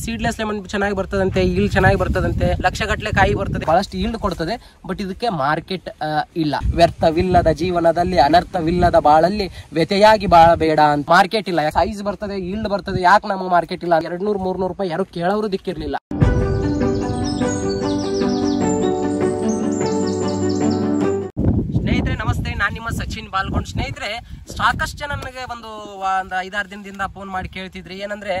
Seedless lemon ಚೆನ್ನಾಗಿ ಬರ್ತದಂತೆ yield ಚೆನ್ನಾಗಿ ಬರ್ತದಂತೆ, ಲಕ್ಷಗಟ್ಟಲೆ ಕಾಯಿ ಬರ್ತದೆ. ಬಹಳಷ್ಟು ಈಲ್ಡ್ ಕೊಡ್ತದೆ ಬಟ್ ಇದಕ್ಕೆ ಮಾರ್ಕೆಟ್ ಇಲ್ಲ. ವ್ಯರ್ಥವಿಲ್ಲದ ಜೀವನದಲ್ಲಿ, ಅನರ್ಥವಿಲ್ಲದ ಬಾಳಲ್ಲಿ ವ್ಯತೆಯಾಗಿ ಬಾಳಬೇಡ ಅಂತ ಮಾರ್ಕೆಟ್ ಇಲ್ಲ. ಸೈಜ್ ಬರ್ತದೆ ಈಲ್ಡ್ ಬರ್ತದೆ, ಯಾಕೆ ನಮಗೆ ಮಾರ್ಕೆಟ್ ಇಲ್ಲ? ಎರಡ್ ನೂರ್ ಮೂರ್ನೂರು ರೂಪಾಯಿ ಯಾರು ಕೇಳೋರು ದಿಕ್ಕಿರ್ಲಿಲ್ಲ. ಸ್ನೇಹಿತರೆ, ನಮಸ್ತೆ. ನಾನು ನಿಮ್ಮ ಸಚಿನ್ ಬಾಲ್ಗೊಂಡ್. ಸ್ನೇಹಿತರೆ ಸಾಕಷ್ಟು ಜನ ನನಗೆ ಒಂದು ಒಂದು ಐದಾರು ದಿನದಿಂದ ಫೋನ್ ಮಾಡಿ ಕೇಳ್ತಿದ್ರಿ. ಏನಂದ್ರೆ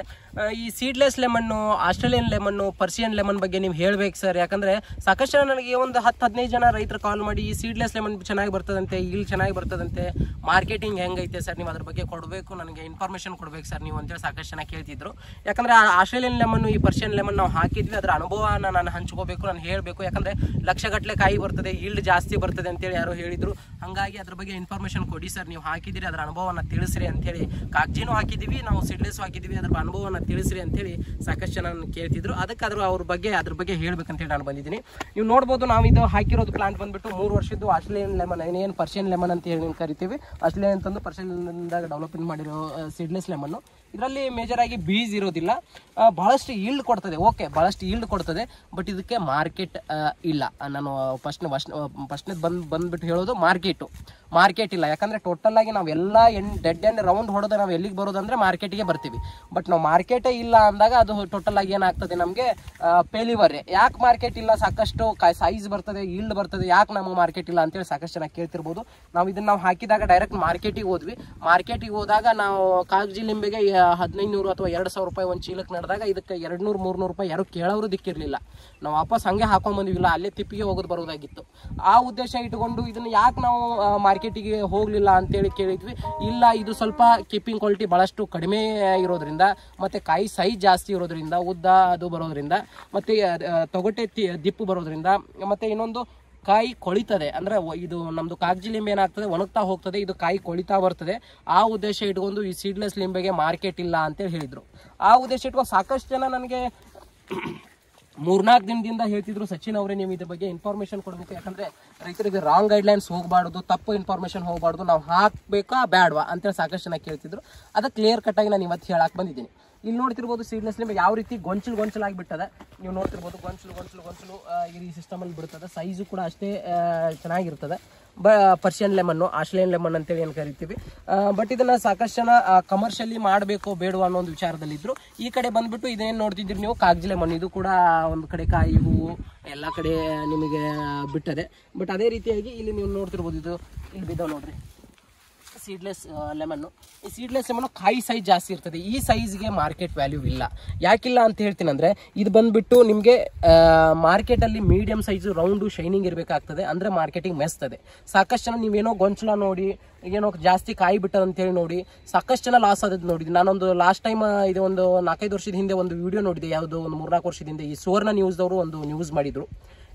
ಈ seedless lemon Australian lemon Persian lemon ಬಗ್ಗೆ ನೀವು ಹೇಳ್ಬೇಕು ಸರ್ ಯಾಕಂದ್ರೆ ಸಾಕಷ್ಟು ಜನ ನನಗೆ ಒಂದು ಹತ್ತು, ಹದಿನೈದು ಜನ ರೈತರು ಕಾಲ್ ಮಾಡಿ, ಈ ಸೀಡ್ಲೆಸ್ ಲೆಮನ್ ಚೆನ್ನಾಗಿ ಬರ್ತದಂತೆ, ಇಲ್ಲಿ ಚೆನ್ನಾಗಿ ಬರ್ತದಂತೆ ಮಾರ್ಕೆಟಿಂಗ್ ಹೆಂಗೈತೆ ಸರ್ ನೀವು ಅದ್ರ ಬಗ್ಗೆ ಕೊಡಬೇಕು, ನನಗೆ ಇನ್ಫಾರ್ಮೇಷನ್ ಕೊಡ್ಬೇಕು ಸರ್ ನೀವು ಅಂತೇಳಿ ಸಾಕಷ್ಟು ಜನ ಕೇಳ್ತಿದ್ರು. ಯಾಕಂದ್ರೆ ಆಸ್ಟ್ರೇಲಿಯನ್ ಲೆಮನ್ನು ಈ ಪರ್ಷಿಯನ್ ಲೆಮನ್ ನಾವು ಹಾಕಿದ್ವಿ, ಅದರ ಅನುಭವನ ನಾನು ಹಂಚ್ಕೋಬೇಕು, ನಾನು ಹೇಳಬೇಕು. ಯಾಕಂದ್ರೆ ಲಕ್ಷಗಟ್ಟಲೆ ಕಾಯಿ ಬರ್ತದೆ ಈಲ್ಡ್ ಜಾಸ್ತಿ ಬರ್ತದೆ ಅಂತೇಳಿ ಯಾರೋ ಹೇಳಿದ್ರು. ಹಾಗಾಗಿ ಅದ್ರ ಬಗ್ಗೆ ಇನ್ಫಾರ್ಮೇಷನ್ ಕೊಡಿ ಸರ್ ನೀವು ಹಾಕಿದಿರಿ, ಅದರ ಅನುಭವವನ್ನು ತಿಳಿಸ್ರಿ ಅಂತೇಳಿ ಕಾಗಜಿನೂ ಹಾಕಿದ್ದೀವಿ ನಾವು ಸಿಡ್ಲೆಸ್ ಹಾಕಿದ್ದೀವಿ ಅದ್ರ ಅನುಭವವನ್ನು ತಿಳಿಸ್ರಿ ಅಂತೇಳಿ ಸಾಕಷ್ಟು ಜನ ಕೇಳ್ತಿದ್ರು. ಅದಕ್ಕೆ ಅದ್ರ ಅವ್ರ ಬಗ್ಗೆ, ಅದ್ರ ಬಗ್ಗೆ ಹೇಳ್ಬೇಕಂತೇಳಿ ನಾನು ಬಂದಿದ್ದೀನಿ. ನೀವು ನೋಡ್ಬೋದು, ನಾವು ಇದು ಹಾಕಿರೋದು ಪ್ಲಾಂಟ್ ಬಂದ್ಬಿಟ್ಟು ಮೂರು ವರ್ಷದ್ದು ಆಸ್ಟ್ರೇಲಿಯನ್ ಲೆಮನ್ ಏನೇನು ಪರ್ಷಿಯನ್ ಲೆಮನ್ ಅಂತ ಹೇಳಿ ಕರಿತೀವಿ. ಆಸ್ಟ್ರೇಲಿಯನ್ ಅಂತಂದು ಪರ್ಷಿಯನ್ ಡೆವಲಪ್ಮೆಂಟ್ ಮಾಡಿರೋ ಸಿಡ್ಲೆಸ್ ಲೆಮನ್ನು ಇದರಲ್ಲಿ ಮೇಜರ್ ಆಗಿ ಬೀಜ್ ಇರೋದಿಲ್ಲ. ಬಹಳಷ್ಟು ಈಲ್ಡ್ ಕೊಡ್ತದೆ. ಓಕೆ ಬಹಳಷ್ಟು ಈಲ್ಡ್ ಕೊಡ್ತದೆ. ಬಟ್ ಇದಕ್ಕೆ ಮಾರ್ಕೆಟ್ ಇಲ್ಲ. ನಾನು ಫಸ್ಟ್ ಫಸ್ಟ್ ಬಂದು, ಬಂದ್ಬಿಟ್ಟು ಹೇಳೋದು ಮಾರ್ಕೆಟು ಮಾರ್ಕೆಟ್ ಇಲ್ಲ. ಯಾಕಂದರೆ ಟೋಟಲ್ ಆಗಿ ನಾವೆಲ್ಲ ಎನ್ ಡೆಡ್ ಎಂಡ್ ರೌಂಡ್ ಹೊಡೆದು ನಾವು ಎಲ್ಲಿಗೆ ಬರೋದಂದರೆ ಮಾರ್ಕೆಟಿಗೆ ಬರ್ತೀವಿ. ಬಟ್ ನಾವು ಮಾರ್ಕೆಟೇ ಇಲ್ಲ ಅಂದಾಗ ಅದು ಟೋಟಲ್ ಆಗಿ ಏನಾಗ್ತದೆ ನಮಗೆ ಪೇಲಿವರೆ ಯಾಕೆ ಮಾರ್ಕೆಟ್ ಇಲ್ಲ? ಸಾಕಷ್ಟು ಸೈಜ್ ಬರ್ತದೆ ಈಲ್ಡ್ ಬರ್ತದೆ. ಯಾಕೆ ನಮಗೆ ಮಾರ್ಕೆಟ್ ಇಲ್ಲ ಅಂತೇಳಿ ಸಾಕಷ್ಟು ಜನ ಕೇಳ್ತಿರ್ಬೋದು. ನಾವು ಇದನ್ನು ನಾವು ಹಾಕಿದಾಗ ಡೈರೆಕ್ಟ್ ಮಾರ್ಕೆಟಿಗೆ ಹೋದ್ವಿ. ಮಾರ್ಕೆಟಿಗೆ ಹೋದಾಗ ನಾವು ಕಾಗಜಿ ಲಿಂಬೆಗೆ ಹದಿನೈದು ನೂರು ಅಥವಾ ಎರಡು ಸಾವಿರ ರೂಪಾಯಿ ಒಂದು ಚೀಲಕ್ಕೆ ನಡೆದಾಗ ಇದಕ್ಕೆ ಎರಡು ನೂರು ಮೂರು ರೂಪಾಯಿ ಯಾರು ಕೇಳೋರು ದಿಕ್ಕಿರಲಿಲ್ಲ. ನಾವು ವಾಪಸ್ ಹಂಗೆ ಹಾಕೊಂಡ್ ಬಂದಿವಿಲ್ಲ, ಅಲ್ಲೇ ತಿಪ್ಪಿಗೆ ಹೋಗೋದು ಬರೋದಾಗಿತ್ತು. ಆ ಉದ್ದೇಶ ಇಟ್ಕೊಂಡು ಇದನ್ನು ಯಾಕೆ ನಾವು ಮಾರ್ಕೆಟಿಗೆ ಹೋಗಲಿಲ್ಲ ಅಂತೇಳಿ ಕೇಳಿದ್ವಿ. ಇಲ್ಲ, ಇದು ಸ್ವಲ್ಪ ಕೀಪಿಂಗ್ ಕ್ವಾಲಿಟಿ ಭಾಳಷ್ಟು ಕಡಿಮೆ ಇರೋದ್ರಿಂದ, ಮತ್ತು ಕಾಯಿ ಸೈಜ್ ಜಾಸ್ತಿ ಇರೋದ್ರಿಂದ, ಉದ್ದ ಅದು ಬರೋದ್ರಿಂದ, ಮತ್ತು ತೊಗಟೆ ದಿಪ್ಪು ಬರೋದ್ರಿಂದ, ಮತ್ತು ಇನ್ನೊಂದು ಕಾಯಿ ಕೊಳಿತದೆ. ಅಂದ್ರೆ ಇದು ನಮ್ದು ಕಾಗಜಿ ಲಿಂಬೆ ಏನಾಗ್ತದೆ? ಒಣಗ್ತಾ ಹೋಗ್ತದೆ. ಇದು ಕಾಯಿ ಕೊಳಿತಾ ಬರ್ತದೆ. ಆ ಉದ್ದೇಶ ಇಟ್ಕೊಂಡು ಈ ಸೀಡ್ಲೆಸ್ ಲಿಂಬೆಗೆ ಮಾರ್ಕೆಟ್ ಇಲ್ಲ ಅಂತೇಳಿ ಹೇಳಿದ್ರು. ಆ ಉದ್ದೇಶ ಇಟ್ಕೊಂಡು ಸಾಕಷ್ಟು ಜನ ನನಗೆ ಮೂರ್ನಾಲ್ಕು ದಿನದಿಂದ ಹೇಳ್ತಿದ್ರು, ಸಚಿನ್ ಅವರೇ, ನೀವು ಇದ್ರ ಬಗ್ಗೆ ಇನ್ಫಾರ್ಮೇಶನ್ ಕೊಡಬೇಕು. ಯಾಕಂದ್ರೆ ರೈತರಿಗೆ ರಾಂಗ್ ಗೈಡ್ಲೈನ್ಸ್ ಹೋಗಬಾರ್ದು, ತಪ್ಪು ಇನ್ಫಾರ್ಮೇಶನ್ ಹೋಗಬಾರ್ದು, ನಾವು ಹಾಕ್ಬೇಕಾ, ಬ್ಯಾಡ್ವಾ ಅಂತೇಳಿ ಸಾಕಷ್ಟು ಜನ ಕೇಳ್ತಿದ್ರು. ಅದಕ್ಕೆ ಕ್ಲಿಯರ್ ಕಟ್ ಆಗಿ ನಾನು ಇವತ್ತು ಹೇಳಕ್ಕೆ ಬಂದಿದ್ದೀನಿ. ಇಲ್ಲಿ ನೋಡ್ತಿರ್ಬೋದು ಸೀಡ್ಲೆಸ್ ನಿಮಗೆ ಯಾವ ರೀತಿ ಗೊಂಚಲು ಗೊಂಚಲು ಆಗಿಬಿಟ್ಟದೆ. ನೀವು ನೋಡ್ತಿರ್ಬೋದು ಗೊಂಚಲು ಗೊಂಚಲು ಗೊಂಚಲು ಈ ಸಿಸ್ಟಮಲ್ಲಿ ಬಿಡ್ತದೆ. ಸೈಜು ಕೂಡ ಅಷ್ಟೇ ಚೆನ್ನಾಗಿರ್ತದೆ. ಬ ಪರ್ಷಿಯನ್ ಲೆಮನ್ನು ಆಸ್ಟ್ರೇಲಿಯನ್ ಲೆಮನ್ ಅಂತೇಳಿ ಏನು ಕರಿತೀವಿ. ಬಟ್ ಇದನ್ನು ಸಾಕಷ್ಟು ಜನ ಕಮರ್ಷಿಯಲಿ ಮಾಡಬೇಕು ಬೇಡವಾ ಅನ್ನೋ ಒಂದು ವಿಚಾರದಲ್ಲಿ ಇದ್ರು ಈ ಕಡೆ ಬಂದುಬಿಟ್ಟು ಇದೇನು ನೋಡ್ತಿದ್ದೀರಿ ನೀವು? ಕಾಗಜಿ ಲೆಮನ್ ಇದು ಕೂಡ ಒಂದು ಕಡೆ ಕಾಯಿ ಹೂವು, ಎಲ್ಲ ಕಡೆ ನಿಮಗೆ ಬಿಟ್ಟದೆ. ಬಟ್ ಅದೇ ರೀತಿಯಾಗಿ ಇಲ್ಲಿ ನೀವು ನೋಡ್ತಿರ್ಬೋದು ಇದು, ಇಲ್ಲಿ ಬಿದ್ದಾವೆ ನೋಡ್ರಿ. ಸೀಡ್ಲೆಸ್ ಲೆಮನ್ನು ಈ ಸೀಡ್ಲೆಸ್ ಲೆಮನ್ನು ಕಾಯಿ ಸೈಜ್ ಜಾಸ್ತಿ ಇರ್ತದೆ. ಈ ಸೈಜ್ಗೆ ಮಾರ್ಕೆಟ್ ವ್ಯಾಲ್ಯೂ ಇಲ್ಲ. ಯಾಕಿಲ್ಲ ಅಂತ ಹೇಳ್ತೀನಿ ಅಂದರೆ ಇದು ಬಂದುಬಿಟ್ಟು ನಿಮಗೆ ಮಾರ್ಕೆಟಲ್ಲಿ ಮೀಡಿಯಂ ಸೈಜು ರೌಂಡು ಶೈನಿಂಗ್ ಇರಬೇಕಾಗ್ತದೆ. ಅಂದರೆ ಮಾರ್ಕೆಟಿಂಗ್ ಮೆಸ್ತದೆ. ಸಾಕಷ್ಟು ಜನ ನೀವೇನೋ ಗೊಂಚಲ ನೋಡಿ, ಏನೋ ಜಾಸ್ತಿ ಕಾಯಿ ಬಿಟ್ಟದ ಅಂತೇಳಿ ನೋಡಿ, ಸಾಕಷ್ಟು ಜನ ಲಾಸ್ ಆದದ್ದು ನೋಡಿದ್ವಿ ನಾನೊಂದು ಲಾಸ್ಟ್ ಟೈಮ್ ಇದು ಒಂದು ನಾಲ್ಕೈದು ವರ್ಷದ ಹಿಂದೆ ಒಂದು ವಿಡಿಯೋ ನೋಡಿದೆ. ಯಾವುದೋ ಒಂದು ಮೂರ್ನಾಲ್ಕು ವರ್ಷದ ಹಿಂದೆ ಈ ಸುವರ್ಣ ನ್ಯೂಸ್ದವರು ಒಂದು ನ್ಯೂಸ್ ಮಾಡಿದ್ರು.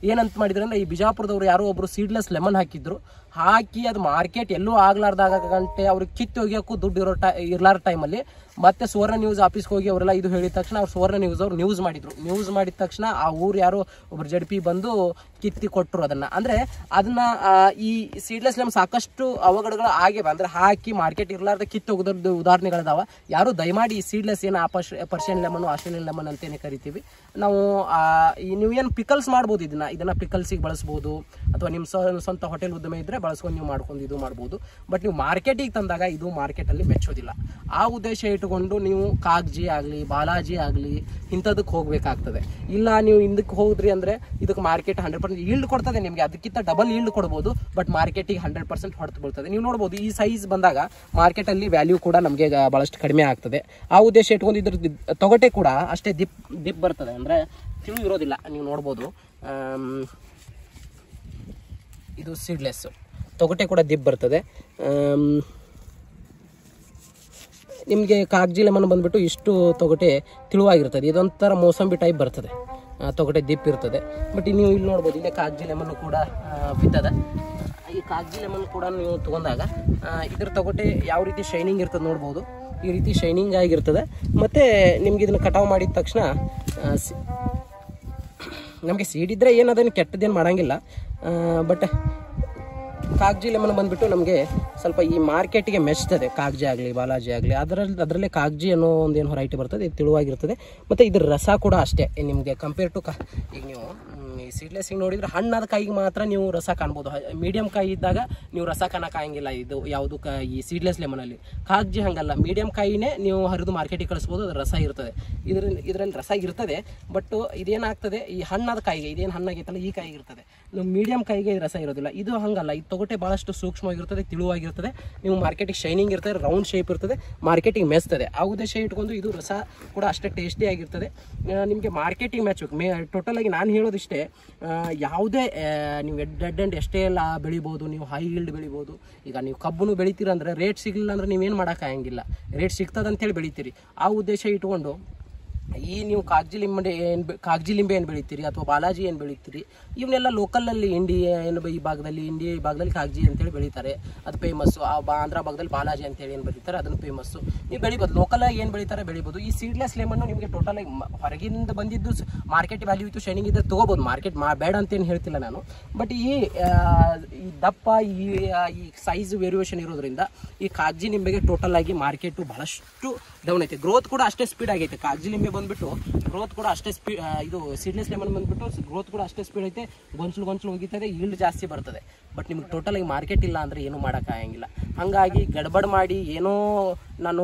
ಏನಂತ ಮಾಡಿದ್ರು ಅಂದ್ರೆ ಈ ಬಿಜಾಪುರದವ್ರು ಯಾರೋ ಒಬ್ರು ಸೀಡ್ಲೆಸ್ ಲೆಮನ್ ಹಾಕಿದ್ರು. ಹಾಕಿ ಅದು ಮಾರ್ಕೆಟ್ ಎಲ್ಲೂ ಆಗ್ಲಾರ್ದಾಗ ಗಂಟೆ, ಅವ್ರಿಗೆ ಕಿತ್ತು ಒಗೆಯೋಕ್ಕೂ ದುಡ್ಡು ಇರೋ ಟೈ ಇರ್ಲಾರ ಟೈಮಲ್ಲಿ ಮತ್ತೆ ಸುವರ್ಣ ನ್ಯೂಸ್ ಆಫೀಸ್ಗೆ ಹೋಗಿ ಅವರೆಲ್ಲ ಇದು ಹೇಳಿದ ತಕ್ಷಣ ಅವ್ರು ಸುವರ್ಣ ನ್ಯೂಸ್ ಅವ್ರು ನ್ಯೂಸ್ ಮಾಡಿದ್ರು. ನ್ಯೂಸ್ ಮಾಡಿದ ತಕ್ಷಣ ಆ ಊರು ಯಾರೋ ಒಬ್ರು ಜಡ್ಪಿ ಬಂದು ಕಿತ್ತಿ ಕೊಟ್ಟರು ಅದನ್ನ. ಅಂದ್ರೆ ಅದನ್ನ ಈ ಸೀಡ್ಲೆಸ್ ಲೆಮ್ ಸಾಕಷ್ಟು ಅವಘಡಗಳು ಆಗಿವೆ ಅಂದ್ರೆ ಹಾಕಿ ಮಾರ್ಕೆಟ್ ಇರಲಾರ್ದ ಕಿತ್ತು ಹೋಗೋದ್ರದ್ದು ಉದಾಹರಣೆಗಳಿದಾವೆ. ಯಾರು ದಯಮಾಡಿ ಈ ಸೀಡ್ಲೆಸ್ ಏನು ಆಪರ್ಷ್ ಪರ್ಷಿಯನ್ ಲೆಮನ್ ಆಸ್ಟ್ರೇಲಿಯನ್ ಲೆಮನ್ ಅಂತೇನೆ ಕರಿತೀವಿ. ನಾವು ಈ ನೀವು ಏನು ಪಿಕಲ್ಸ್ ಮಾಡ್ಬೋದು ಇದನ್ನ. ಇದನ್ನ ಪಿಕಲ್ಸಿಗೆ ಬಳಸ್ಬೋದು. ಅಥವಾ ನಿಮ್ಮ ಸ್ವ- ಸ್ವಂತ ಹೋಟೆಲ್ ಉದ್ಯಮ ಇದ್ರೆ ಬಳಸ್ಕೊಂಡು ನೀವು ಮಾಡ್ಕೊಂಡು ಇದು ಮಾಡ್ಬೋದು. ಬಟ್ ನೀವು ಮಾರ್ಕೆಟಿಗೆ ತಂದಾಗ ಇದು ಮಾರ್ಕೆಟಲ್ಲಿ ಮೆಚ್ಚೋದಿಲ್ಲ. ಆ ಉದ್ದೇಶ ಇಟ್ಟುಕೊಂಡು ನೀವು ಕಾಗ್ಜಿ ಆಗಲಿ, ಬಾಲಾಜಿ ಆಗಲಿ, ಇಂಥದಕ್ಕೆ ಹೋಗಬೇಕಾಗ್ತದೆ. ಇಲ್ಲ, ನೀವು ಹಿಂದಕ್ಕೆ ಹೋದ್ರಿ ಅಂದರೆ ಇದಕ್ಕೆ ಮಾರ್ಕೆಟ್ ಹಂಡ್ರೆಡ್ ಪರ್ಸೆಂಟ್ ಈಲ್ಡ್ ಕೊಡ್ತದೆ ನಿಮಗೆ. ಅದಕ್ಕಿಂತ ಡಬಲ್ ಈಲ್ಡ್ ಕೊಡ್ಬೋದು ಬಟ್ ಮಾರ್ಕೆಟಿಗೆ ಹಂಡ್ರೆಡ್ ಪರ್ಸೆಂಟ್ ಹೊಡೆದು ಬೀಳ್ತದೆ. ನೀವು ನೋಡ್ಬೋದು, ಈ ಸೈಜ್ ಬಂದಾಗ ಮಾರ್ಕೆಟಲ್ಲಿ ವ್ಯಾಲ್ಯೂ ಕೂಡ ನಮಗೆ ಭಾಳಷ್ಟು ಕಡಿಮೆ ಆಗ್ತದೆ. ಆ ಉದ್ದೇಶ ಇಟ್ಕೊಂಡು ಇದ್ರ ತೊಗಟೆ ಕೂಡ ಅಷ್ಟೇ ದಿಪ್ ದಿಪ್ ಬರ್ತದೆ. ಅಂದರೆ ತಿಳು ಇರೋದಿಲ್ಲ. ನೀವು ನೋಡ್ಬೋದು ಇದು ಸೀಡ್ಲೆಸ್ಸು ತೊಗಟೆ ಕೂಡ ದಿಪ್ ಬರ್ತದೆ. ನಿಮಗೆ ಕಾಗಜಿ ಲೆಮನ್ ಬಂದ್ಬಿಟ್ಟು ಇಷ್ಟು ತೊಗಟೆ ತಿಳುವಾಗಿರ್ತದೆ. ಇದೊಂಥರ ಮೋಸಂಬಿ ಟೈಪ್ ಬರ್ತದೆ. ತೊಗಟೆ ದಿಪ್ ಇರ್ತದೆ. ಬಟ್ ನೀವು ಇಲ್ಲಿ ನೋಡ್ಬೋದು, ಇಲ್ಲೇ ಕಾಗಜಿ ಲೆಮನ್ ಕೂಡ ಬಿದ್ದದ. ಈ ಕಾಗಜಿ ಲೆಮನ್ ಕೂಡ ನೀವು ತೊಗೊಂಡಾಗ ಇದ್ರ ತೊಗಟೆ ಯಾವ ರೀತಿ ಶೈನಿಂಗ್ ಇರ್ತದೆ ನೋಡ್ಬೋದು. ಈ ರೀತಿ ಶೈನಿಂಗ್ ಆಗಿರ್ತದೆ. ಮತ್ತು ನಿಮ್ಗೆ ಇದನ್ನು ಕಟಾವು ಮಾಡಿದ ತಕ್ಷಣ ನಮಗೆ ಸೀಡಿದ್ರೆ ಏನು ಅದನ್ನು ಕೆಟ್ಟದ್ದೇನು ಮಾಡಂಗಿಲ್ಲ. ಬಟ್ ಕಾಗಜಿ ಲೆಮನ್ ಬಂದ್ಬಿಟ್ಟು ನಮಗೆ ಸ್ವಲ್ಪ ಈ ಮಾರ್ಕೆಟ್ಗೆ ಮೆಚ್ತದೆ. ಕಾಗಜಿ ಆಗಲಿ, ಬಾಲಾಜಿ ಆಗಲಿ ಅದರಲ್ಲಿ ಅದರಲ್ಲೇ ಕಾಗಜಿ ಅನ್ನೋ ಒಂದು ಏನು ಹೊರೈಟಿ ಬರ್ತದೆ, ಇದು ತಿಳುವಾಗಿರ್ತದೆ. ಮತ್ತು ಇದ್ರ ರಸ ಕೂಡ ಅಷ್ಟೇ. ನಿಮಗೆ ಕಂಪೇರ್ ಟು ಕಾ, ಈಗ ನೀವು ಈ ಸೀಡ್ಲೆಸ್ ಹಿಂಗೆ ನೋಡಿದ್ರೆ ಹಣ್ಣಾದ ಕಾಯಿಗೆ ಮಾತ್ರ ನೀವು ರಸ ಕಾಣ್ಬೋದು. ಮೀಡಿಯಂ ಕಾಯಿ ಇದ್ದಾಗ ನೀವು ರಸ ಕಾಯಂಗಿಲ್ಲ ಇದು ಯಾವುದು ಈ ಸೀಡ್ಲೆಸ್ ಲೆಮನಲ್ಲಿ ಕಾಗಜಿ ಹಂಗಲ್ಲ. ಮೀಡಿಯಂ ಕಾಯಿನೇ ನೀವು ಹರಿದು ಮಾರ್ಕೆಟಿಗೆ ಕಳಿಸ್ಬೋದು ಅದು ರಸ ಇರ್ತದೆ. ಇದರಲ್ಲಿ ಇದರಲ್ಲಿ ರಸ ಇರ್ತದೆ ಬಟ್ ಇದೇನಾಗ್ತದೆ, ಈ ಹಣ್ಣಾದ ಕಾಯಿಗೆ, ಇದೇನು ಹಣ್ಣಾಗೈತಲ್ಲ, ಈ ಕಾಯಿಗೆ ಇರ್ತದೆ. ನೀವು ಮೀಡಿಯಂ ಕಾಯಿಗೆ ರಸ ಇರೋದಿಲ್ಲ. ಇದು ಹಂಗಲ್ಲ. ತೊಗೊಟೆ ಭಾಳಷ್ಟು ಸೂಕ್ಷ್ಮವಾಗಿರ್ತದೆ, ತಿಳುವಾಗಿರ್ತದೆ. ನೀವು ಮಾರ್ಕೆಟಿಗೆ ಶೈನಿಂಗ್ ಇರ್ತದೆ, ರೌಂಡ್ ಶೇಪ್ ಇರ್ತದೆ, ಮಾರ್ಕೆಟಿಗೆ ಮೆಚ್ತದೆ. ಆ ಉದ್ದೇಶ ಇಟ್ಕೊಂಡು ಇದು ರಸ ಕೂಡ ಅಷ್ಟೇ ಟೇಸ್ಟಿ ಆಗಿರ್ತದೆ. ನಿಮಗೆ ಮಾರ್ಕೆಟಿಗೆ ಮ್ಯಾಚ್ ಮೇ ಟೋಟಲಾಗಿ ನಾನು ಹೇಳೋದಿಷ್ಟೇ ಯಾವುದೇ ನೀವು ಎಡ್, ಡೆಡ್ ಆ್ಯಂಡ್ ಎಷ್ಟೇ ಎಲ್ಲ ಬೆಳಿಬೋದು, ನೀವು ಹೈ ಈಲ್ಡ್ ಬೆಳಿಬೋದು, ಈಗ ನೀವು ಕಬ್ಬನ್ನು ಬೆಳಿತೀರಂದ್ರೆ ರೇಟ್ ಸಿಗಲಿಲ್ಲ ಅಂದರೆ ನೀವೇನು ಮಾಡೋಕ್ಕಾಗಂಗಿಲ್ಲ ರೇಟ್ ಸಿಗ್ತದಂತೇಳಿ ಬೆಳಿತೀರಿ. ಆ ಉದ್ದೇಶ ಇಟ್ಕೊಂಡು ಈ ನೀವು ಕಾಗಜಿ ಲಿಂಬೆ ಏನು ಕಾಗಜಿ ಲಿಂಬೆ ಏನು ಬೆಳಿತೀರಿ ಅಥವಾ ಬಾಲಾಜಿ ಏನು ಬೆಳಿತೀರಿ? ಇವನ್ನೆಲ್ಲ ಲೋಕಲಲ್ಲಿ ಇಂಡಿಯಾ ಏನು ಈ ಭಾಗದಲ್ಲಿ ಇಂಡಿಯಾ ಈ ಭಾಗದಲ್ಲಿ ಕಾಗಜಿ ಅಂತೇಳಿ ಬೆಳೀತಾರೆ. ಅದು ಫೇಮಸ್ಸು ಆ ಆಂಧ್ರ ಭಾಗದಲ್ಲಿ ಬಾಲಾಜಿ ಅಂತೇಳಿ ಏನು ಬೆಳೀತಾರೆ, ಅದನ್ನು ಫೇಮಸ್ಸು ನೀವು ಬೆಳಿಬೋದು. ಲೋಕಲಾಗಿ ಏನು ಬೆಳೀತಾರೆ ಬೆಳಿಬೋದು. ಈ ಸೀಡ್ಲೆಸ್ ಲೆಮನ್ನು ನಿಮಗೆ ಟೋಟಲ್ ಆಗಿ ಹೊರಗಿಂದ ಬಂದಿದ್ದು ಮಾರ್ಕೆಟ್ ವ್ಯಾಲ್ಯೂ ಇತ್ತು ಶೈನಿಂಗ್ ಇದ್ದರೆ ತೊಗೋಬೋದು. ಮಾರ್ಕೆಟ್ ಮಾ ಬೇಡ ಅಂತೇನು ಹೇಳ್ತಿಲ್ಲ ನಾನು. ಬಟ್ ಈ ಈ ದಪ್ಪ, ಈ ಸೈಜ್ ವೇರಿಯೇಷನ್ ಇರೋದ್ರಿಂದ ಈ ಕಾಗಜಿ ನಿಂಬೆಗೆ ಟೋಟಲ್ ಆಗಿ ಮಾರ್ಕೆಟು ಬಹಳಷ್ಟು ಡೌನ್ ಐತೆ. ಗ್ರೋತ್ ಕೂಡ ಅಷ್ಟೇ ಸ್ಪೀಡ್ ಆಗೈತೆ. ಕಾಗಜಿ ಲಿಂಬೆ ಬಂದ್ಬಿಟ್ಟು ಗ್ರೋತ್ ಕೂಡ ಅಷ್ಟೇ ಸ್ಪೀಡ್ ಇದು ಸೀಡ್ಲೆಸ್ ಲೆಮನ್ ಬಂದ್ಬಿಟ್ಟು ಗ್ರೋತ್ ಕೂಡ ಅಷ್ಟೇ ಸ್ಪೀಡ್ ಐತೆ. ಗೊಂಚಲು ಗೊಂಚಲು ಹೋಗಿತ್ತದೆ ಈಲ್ಡ್ ಜಾಸ್ತಿ ಬರ್ತದೆ. ಬಟ್ ನಿಮ್ಗೆ ಟೋಟಲ್ ಆಗಿ ಮಾರ್ಕೆಟ್ ಇಲ್ಲ ಅಂದರೆ ಏನೂ ಮಾಡೋಕ್ಕಾಗಂಗಿಲ್ಲ ಹಾಗಾಗಿ ಗಡ್ಬಡ್ ಮಾಡಿ ಏನೋ ನಾನು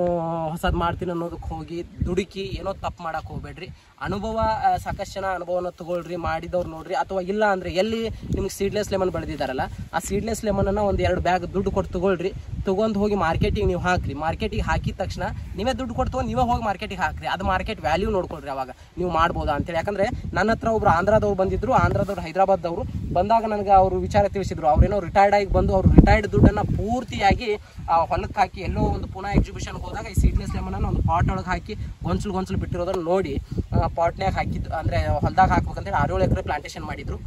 ಹೊಸದು ಮಾಡ್ತೀನಿ ಅನ್ನೋದಕ್ಕೆ ಹೋಗಿ ದುಡುಕಿ ಏನೋ ತಪ್ಪು ಮಾಡಕ್ಕೆ ಹೋಗ್ಬೇಡ್ರಿ. ಅನುಭವ ಸಾಕಷ್ಟು ಜನ ಅನುಭವನ ತಗೊಳ್ರಿ, ಮಾಡಿದವ್ರು ನೋಡ್ರಿ. ಅಥವಾ ಇಲ್ಲ ಅಂದರೆ ಎಲ್ಲಿ ನಿಮ್ಗೆ ಸೀಡ್ಲೆಸ್ ಲೆಮನ್ ಬೆಳೆದಿದ್ದಾರಲ್ಲ ಆ ಸೀಡ್ಲೆಸ್ ಲೆಮನನ್ನು ಒಂದು ಎರಡು ಬ್ಯಾಗ್ ದುಡ್ಡು ಕೊಟ್ಟು ತಗೊಳ್ರಿ. ತೊಗೊಂಡು ಹೋಗಿ ಮಾರ್ಕೆಟಿಗೆ ನೀವು ಹಾಕ್ರಿ. ಮಾರ್ಕೆಟಿಗೆ ಹಾಕಿದ ತಕ್ಷಣ ನೀವೇ ದುಡ್ಡು ಕೊಟ್ಟು ತಗೊಂಡು ನೀವೇ ಹೋಗಿ ಮಾರ್ಕೆಟಿಗೆ ಹಾಕ್ರಿ. ಅದು ಮಾರ್ಕೆಟ್ ವ್ಯಾಲ್ಯೂ ನೋಡ್ಕೊಳ್ರಿ ಅವಾಗ. ನೀವು ಮಾಡ್ಬೋದಾ ಅಂತೇಳಿ. ಯಾಕಂದ್ರೆ ನನ್ನ ಹತ್ರ ಒಬ್ರು ಆಂಧ್ರದವ್ರು ಬಂದಿದ್ರು. ಆಂಧ್ರದವ್ರು ಹೈದರಾಬಾದ್ದವರು. ಬಂದಾಗ ನನಗೆ ಅವರು ವಿಚಾರ ತಿಳಿಸಿದ್ರು. ಅವ್ರೇನೋ ರಿಟೈರ್ಡ್ ಆಗಿ ಬಂದು ಅವ್ರು ರಿಟೈರ್ಡ್ ದುಡ್ಡನ್ನು ಪೂರ್ತಿಯಾಗಿ ಹೊಲಕ್ಕೆ ಹಾಕಿ ಎಲ್ಲೋ ಒಂದು ಪುನಃ ಎಕ್ಸಿಬಿಷನ್ಗೆ ಹೋದಾಗ ಈ ಸೀಡ್ಲೆಸ್ ಲೆಮನನ್ನು ಒಂದು ಪಾಟ್ ಒಳಗೆ ಹಾಕಿ ಗೊಂಚಲು ಗೊಂಚಲು ಬಿಟ್ಟಿರೋದನ್ನು ನೋಡಿ ಪಾಟ್ನ್ಯಾಗ ಹಾಕಿದ್ದು ಅಂದರೆ ಹೊಲದಾಗ ಹಾಕ್ಬೇಕಂತೇಳಿ ಆರೇಳು ಎಕರೆ ಪ್ಲಾಂಟೇಶನ್ ಮಾಡಿದ್ರು.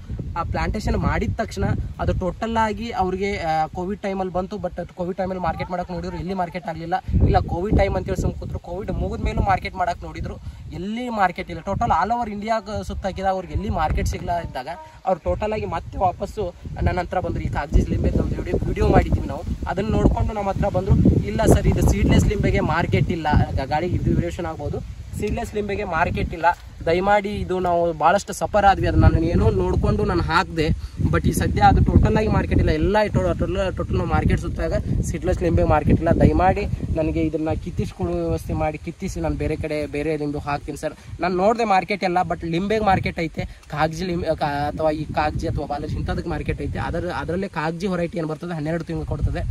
ಆ ಪ್ಲಾಂಟೇಶನ್ ಮಾಡಿದ ತಕ್ಷಣ ಅದು ಟೋಟಲ್ ಆಗಿ ಅವ್ರಿಗೆ ಕೋವಿಡ್ ಟೈಮಲ್ಲಿ ಬಂತು. ಬಟ್ ಕೋವಿಡ್ ಟೈಮಲ್ಲಿ ಮಾರ್ಕೆಟ್ ಮಾಡಕ್ಕೆ ನೋಡಿದ್ರು. ಎಲ್ಲಿ ಮಾರ್ಕೆಟ್ ಆಗಲಿಲ್ಲ. ಇಲ್ಲ ಕೋವಿಡ್ ಟೈಮ್ ಅಂತೇಳಿ ಸುಮ್ ಕೂತ್ರು. ಕೋವಿಡ್ ಮುಗಿದ ಮೇಲೂ ಮಾರ್ಕೆಟ್ ಮಾಡಕ್ಕೆ ನೋಡಿದ್ರು. ಎಲ್ಲಿ ಮಾರ್ಕೆಟ್ ಇಲ್ಲ. ಟೋಟಲ್ ಆಲ್ ಓವರ್ ಇಂಡಿಯಾಗ ಸುತ್ತಾಕಿದಾಗ ಅವ್ರಿಗೆ ಎಲ್ಲಿ ಮಾರ್ಕೆಟ್ ಸಿಗಲ್ಲ ಇದ್ದಾಗ ಅವ್ರು ಟೋಟಲ್ ಆಗಿ ಮತ್ತೆ ವಾಪಸ್ಸು ನನ್ನ ಹತ್ರ ಬಂದರು. ಈ ಕಾಗಜಿ ಲಿಂಬೆ ಒಂದು ವಿಡಿಯೋ ವಿಡಿಯೋ ಮಾಡಿದ್ದೀವಿ ನಾವು. ಅದನ್ನು ನೋಡಿಕೊಂಡು ನಮ್ಮ ಹತ್ರ ಬಂದರು. ಇಲ್ಲ ಸರ್ ಇದು ಸೀಡ್ಲೆಸ್ ಲಿಂಬೆಗೆ ಮಾರ್ಕೆಟ್ ಇಲ್ಲ. ಗಾಡಿ ಇದು ವಿಡಿಯೋಷನ್ ಆಗ್ಬೋದು. ಸೀಡ್ಲೆಸ್ ಲಿಂಬೆಗೆ ಮಾರ್ಕೆಟ್ ಇಲ್ಲ. ದಯಮಾಡಿ ಇದು ನಾವು ಭಾಳಷ್ಟು ಸಫರ್ ಆದ್ವಿ, ಅದು ನಾನು ಏನೋ ನೋಡಿಕೊಂಡು ನಾನು ಹಾಕಿದೆ. ಬಟ್ ಈ ಸದ್ಯ ಅದು ಟೋಟಲ್ ಆಗಿ ಮಾರ್ಕೆಟ್ ಇಲ್ಲ. ಎಲ್ಲ ಟೋಟಲ್ ಟೋಟಲ್ ಮಾರ್ಕೆಟ್ ಸುತ್ತಾಗ ಸಿಟ್ಲೆಸ್ ಲಿಂಬೆ ಮಾರ್ಕೆಟ್ ಇಲ್ಲ. ದಯಮಾಡಿ ನನಗೆ ಇದನ್ನ ಕಿತ್ತಿಸ್ಕೊಳ್ಳೋ ವ್ಯವಸ್ಥೆ ಮಾಡಿ, ಕಿತ್ತಿಸಿ. ನಾನು ಬೇರೆ ಕಡೆ, ಬೇರೆ ಲಿಂಬೆ ಹಾಕ್ತೀನಿ ಸರ್. ನಾನು ನೋಡಿದೆ ಮಾರ್ಕೆಟ್ ಎಲ್ಲ ಬಟ್ ಲಿಂಬೆಗೆ ಮಾರ್ಕೆಟ್ ಐತೆ. ಕಾಗಜಿ ಲಿಂಬೆ ಅಥವಾ ಈ ಕಾಗಜಿ ಅಥವಾ ಬಾಲಾಜಿ ಇಂಥದಕ್ಕೆ ಮಾರ್ಕೆಟ್ ಐತೆ. ಅದರ, ಅದರಲ್ಲೇ ಕಾಗಜಿ ಹೊರೈಟಿ ಏನು ಬರ್ತದೆ? ಹನ್ನೆರಡು ತಿಂಗಳು ಕೊಡ್ತದೆ.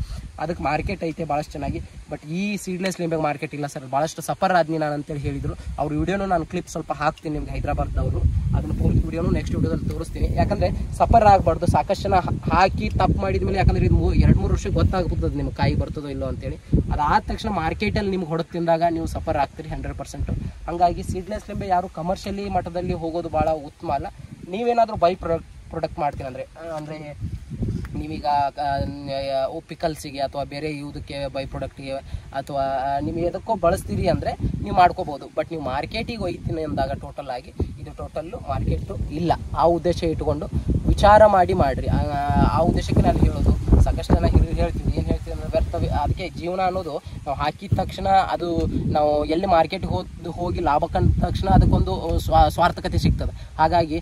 ಅದಕ್ಕೆ ಮಾರ್ಕೆಟ್ ಐತೆ ಭಾಳಷ್ಟು ಚೆನ್ನಾಗಿ. ಬಟ್ ಈ ಸೀಡ್ಲೆಸ್ ಲಿಂಬೆಗೆ ಮಾರ್ಕೆಟ್ ಇಲ್ಲ ಸರ್ ಭಾಳಷ್ಟು ಸಫರ್ ಆದ್ನಿ ನಾನು ಅಂತೇಳಿ ಹೇಳಿದ್ರು. ಅವ್ರ ವಿಡಿಯೋನು ನಾನು ಕ್ಲಿಪ್ ಸ್ವಲ್ಪ ಹಾಕ್ತೀನಿ ನಿಮ್ಗೆ ಹೈದ್ರಾಬಾದ್ದವರು ಅದನ್ನ ಪೂರ್ತಿ ವಿಡಿಯೋನು ನೆಕ್ಸ್ಟ್ ವಿಡಿಯೋದಲ್ಲಿ ತೋರಿಸ್ತೀನಿ. ಯಾಕಂದ್ರೆ ಸಫರ್ ಆಗಬಾರ್ದು. ಸಾಕಷ್ಟು ಜನ ಹಾಕಿ ತಪ್ಪು ಮಾಡಿದ್ಮೇಲೆ ಯಾಕಂದ್ರೆ ಇದು ಎರಡು ಮೂರು ವರ್ಷಕ್ಕೆ ಗೊತ್ತಾಗ್ಬಿಡ್ತದೆ ನಿಮ್ಗೆ ಕಾಯಿ ಬರ್ತದೋ ಇಲ್ಲೋ ಅಂತೇಳಿ. ಅದಾದ ತಕ್ಷಣ ಮಾರ್ಕೆಟಲ್ಲಿ ನಿಮ್ಗೆ ಹೊಡೆದು ತಿಂದಾಗ ನೀವು ಸಫರ್ ಆಗ್ತೀರಿ ಹಂಡ್ರೆಡ್ ಪರ್ಸೆಂಟು ಹಂಗಾಗಿ ಸೀಡ್ಲೆಸ್ ಲಿಂಬೆ ಯಾರು ಕಮರ್ಷಿಯಲಿ ಮಟ್ಟದಲ್ಲಿ ಹೋಗೋದು ಭಾಳ ಉತ್ತಮ ಅಲ್ಲ. ನೀವೇನಾದರೂ ಬೈ ಪ್ರಾಡಕ್ಟ್ ಪ್ರಾಡಕ್ಟ್ ಮಾಡ್ತೀನಿ ಅಂದರೆ ಅಂದರೆ ನೀವೀಗ ಪಿಕಲ್ಸಿಗೆ ಅಥವಾ ಬೇರೆ ಇದಕ್ಕೆ ಬೈ ಪ್ರಾಡಕ್ಟ್ಗೆ ಅಥವಾ ನೀವು ಎದಕ್ಕೋ ಬಳಸ್ತೀರಿ ಅಂದರೆ ನೀವು ಮಾಡ್ಕೋಬೋದು. ಬಟ್ ನೀವು ಮಾರ್ಕೆಟಿಗೆ ಹೋಗ್ತೀನಿ ಅಂದಾಗ ಟೋಟಲ್ ಆಗಿ ಇದು ಟೋಟಲ್ಲು ಮಾರ್ಕೆಟು ಇಲ್ಲ. ಆ ಉದ್ದೇಶ ಇಟ್ಕೊಂಡು ವಿಚಾರ ಮಾಡಿ ಮಾಡಿರಿ. ಆ ಉದ್ದೇಶಕ್ಕೆ ನಾನು ಹೇಳೋದು ಸಾಕಷ್ಟು ಜನ ಹಿರಿಯರು ಹೇಳ್ತೀನಿ ಏನು ಹೇಳ್ತೀನಿ ಅಂದರೆ ಅದಕ್ಕೆ ಜೀವನ ಅನ್ನೋದು ನಾವು ಹಾಕಿದ ತಕ್ಷಣ ಅದು ನಾವು ಎಲ್ಲಿ ಮಾರ್ಕೆಟ್ಗೆ ಹೋದ್ ಹೋಗಿ ಲಾಭ ಕಂಡ ತಕ್ಷಣ ಅದಕ್ಕೊಂದು ಸ್ವಾ ಸ್ವಾರ್ಥಕತೆ ಸಿಗ್ತದೆ. ಹಾಗಾಗಿ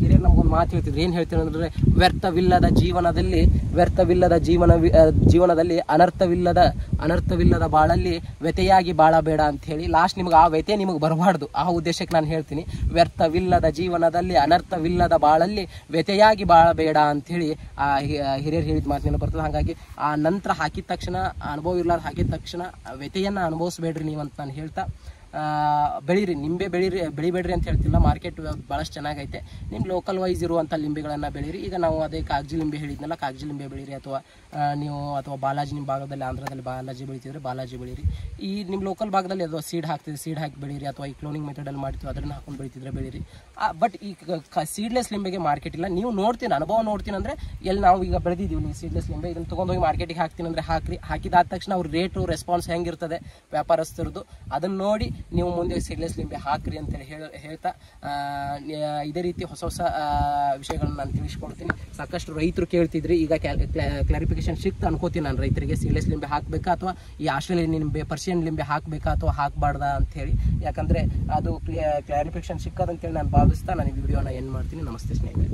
ಹಿರಿಯರು ನಮಗೊಂದು ಮಾತು ಹೇಳ್ತಿದ್ರು. ಏನು ಹೇಳ್ತೀವಿ ಅಂದರೆ, ವ್ಯರ್ಥವಿಲ್ಲದ ಜೀವನದಲ್ಲಿ, ವ್ಯರ್ಥವಿಲ್ಲದ ಜೀವನ ಜೀವನದಲ್ಲಿ ಅನರ್ಥವಿಲ್ಲದ ಅನರ್ಥವಿಲ್ಲದ ಬಾಳಲ್ಲಿ ವ್ಯತೆಯಾಗಿ ಬಾಳಬೇಡ ಅಂತ ಹೇಳಿ ಲಾಸ್ಟ್ ನಿಮ್ಗೆ ಆ ವ್ಯತೆ ನಿಮಗೆ ಬರಬಾರ್ದು. ಆ ಉದ್ದೇಶಕ್ಕೆ ನಾನು ಹೇಳ್ತೀನಿ. ವ್ಯರ್ಥವಿಲ್ಲದ ಜೀವನದಲ್ಲಿ ಅನರ್ಥವಿಲ್ಲದ ಬಾಳಲ್ಲಿ ವ್ಯತೆಯಾಗಿ ಬಾಳಬೇಡ ಅಂಥೇಳಿ ಆ ಹಿರಿಯರು ಹೇಳಿದ ಮಾತಿನ ಬರ್ತದೆ. ಹಾಗಾಗಿ ಆ ನಂತರ ಹಾಕಿದ ತಕ್ಷಣ ಆ ಅನುಭವ ಇರ್ಲಾರ್ದ ಹಾಕಿದ ತಕ್ಷಣ ವ್ಯತೆಯನ್ನ ಅನುಭವಿಸ್ಬೇಡ್ರಿ ನೀವು ಅಂತ ನಾನು ಹೇಳ್ತಾ ಬೆಳೀರಿ, ನಿಂಬೆ ಬೆಳೀರಿ, ಬೆಳಿಬೇಡ್ರಿ ಅಂತ ಹೇಳ್ತಿಲ್ಲ ಮಾರ್ಕೆಟ್ ಭಾಳಷ್ಟು ಚೆನ್ನಾಗೈತೆ. ನಿಮ್ಮ ಲೋಕಲ್ ವೈಸ್ ಇರುವಂಥ ಲಿಂಬೆಗಳನ್ನು ಬೆಳೀರಿ. ಈಗ ನಾವು ಅದೇ ಕಾಗಜಿ ಲಿಂಬೆ ಹೇಳಿದ್ನಲ್ಲ ಕಾಗಜಿ ಲಿಂಬೆ ಬೆಳೀರಿ ಅಥವಾ ನೀವು ಅಥವಾ ಬಾಲಾಜಿ ನಿಮ್ಮ ಭಾಗದಲ್ಲಿ ಆಂಧ್ರದಲ್ಲಿ ಬಾಲಾಜಿ ಬೆಳಿತಿದ್ರೆ ಬಾಲಾಜಿ ಬೆಳೀರಿ. ಈ ನಿಮ್ಮ ಲೋಕಲ್ ಭಾಗದಲ್ಲಿ ಅದು ಸೀಡ್ ಹಾಕ್ತಿದ್ರೆ ಸೀಡ್ ಹಾಕಿ ಬೆಳೀರಿ ಅಥವಾ ಈ ಕ್ಲೋನಿಂಗ್ ಮೆಥಡಲ್ಲಿ ಮಾಡ್ತೀವಿ, ಅದನ್ನು ಹಾಕೊಂಡು ಬೆಳಿತಿದ್ರೆ ಬೆಳೀರಿ. ಬಟ್ ಈ ಸೀಡ್ಲೆಸ್ ಲಿಂಬೆಗೆ ಮಾರ್ಕೆಟ್ ಇಲ್ಲ. ನೀವು ನೋಡ್ತೀನಿ ಅನುಭವ ನೋಡ್ತೀನಿ ಅಂದರೆ ಎಲ್ಲಿ ನಾವು ಈಗ ಬೆಳೆದಿದ್ದೀವಿ ನೀವು ಸೀಡ್ಲೆಸ್ ಲಿಂಬೆ, ಇದನ್ನು ತೊಗೊಂಡೋಗಿ ಮಾರ್ಕೆಟಿಗೆ ಹಾಕ್ತೀನಿ ಅಂದರೆ ಹಾಕ್ರಿ. ಹಾಕಿದಾದ ತಕ್ಷಣ ಅವ್ರ ರೇಟು ರೆಸ್ಪಾನ್ಸ್ ಹೆಂಗಿರ್ತದೆ ವ್ಯಾಪಾರಸ್ಥರದ್ದು ಅದನ್ನು ನೋಡಿ ನೀವು ಮುಂದೆ ಸೀಡ್ಲೆಸ್ ಲಿಂಬೆ ಹಾಕ್ರಿ ಅಂತೇಳಿ ಹೇಳ, ಹೇಳ್ತಾ ಇದೇ ರೀತಿ ಹೊಸ ಹೊಸ ವಿಷಯಗಳನ್ನ ನಾನು ತಿಳಿಸ್ಕೊಡ್ತೀನಿ. ಸಾಕಷ್ಟು ರೈತರು ಕೇಳ್ತಿದ್ರಿ, ಈಗ ಕ್ಲಾರಿಫಿಕೇಶನ್ ಸಿಕ್ತು ಅನ್ಕೋತೀನಿ ನಾನು ರೈತರಿಗೆ ಸೀಡ್ಲೆಸ್ ಲಿಂಬೆ ಹಾಕಬೇಕಾ ಅಥವಾ ಈ ಆಸ್ಟ್ರೇಲಿಯನ್ ಲಿಂಬೆ, ಪರ್ಷಿಯನ್ ಲಿಂಬೆ ಹಾಕಬೇಕಾ ಅಥವಾ ಹಾಕಬಾರ್ದಾ ಅಂತೇಳಿ ಯಾಕಂದ್ರೆ ಅದು ಕ್ಲಾರಿಫಿಕೇಶನ್ ಸಿಕ್ಕದಂತೇಳಿ ನಾನು ಭಾವಿಸ್ತಾ ನಾನು ಈ ವಿಡಿಯೋನ ಏನು ಮಾಡ್ತೀನಿ. ನಮಸ್ತೆ ಸ್ನೇಹಿತರೆ.